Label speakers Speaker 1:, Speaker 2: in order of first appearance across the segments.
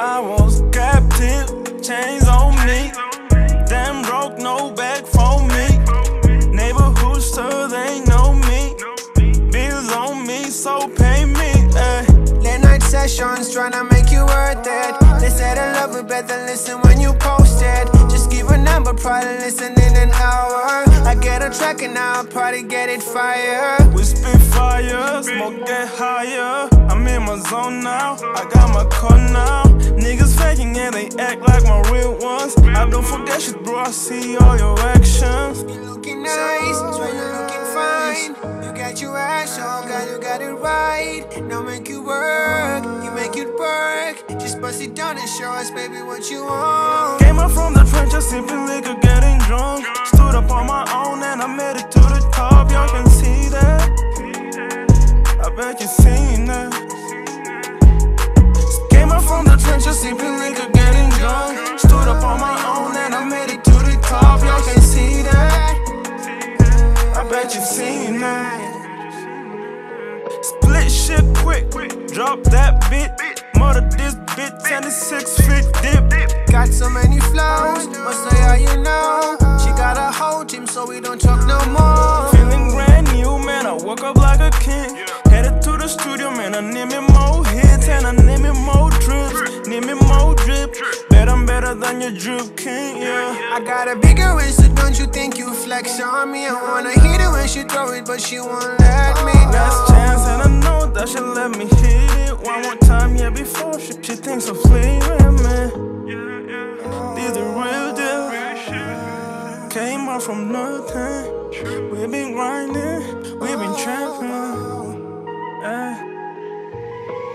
Speaker 1: I was captain, chains on me. Damn broke, no bag for me. Neighborhood sir, they know me. Bills on me, so pay me.
Speaker 2: Late night sessions, tryna make you worth it. They said I love it, better listen when you post it. Just give a number, probably listen in an hour. I get a track and I'll probably get it fired.
Speaker 1: Zone now, I got my car now. Niggas faking and they act like my real ones. I don't forget shit, bro, I see all your actions.
Speaker 2: You looking nice, so you looking fine. You got your ass on, girl, you got it right. Now make you work, you make it work. Just bust it down and show us, baby, what you want.
Speaker 1: Came up from the trenches, sipping liquor, Split shit quick, drop that bit. Murder this bitch and a six feet dip.
Speaker 2: Got so many flows, must say how you know. She got a whole team, so we don't talk no more.
Speaker 1: Feeling brand new, man. I woke up like a king. Headed to the studio, man. I need me more hits and I need me more trips. Need me more drip. Bet I'm better than your drip king, yeah.
Speaker 2: I got a bigger waist, so don't you think you flex on me? I wanna hit it when she throw it, but she won't let me.
Speaker 1: Last
Speaker 2: know.
Speaker 1: chance, and I I'm fleeting, man. This the real deal. Came up from nothing. we been grinding, we been trapping. eh.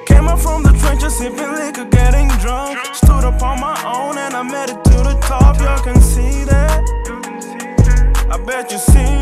Speaker 1: Came up from the trenches, sipping liquor, getting drunk. Stood up on my own and I made it to the top. Y'all can see that. I bet you seen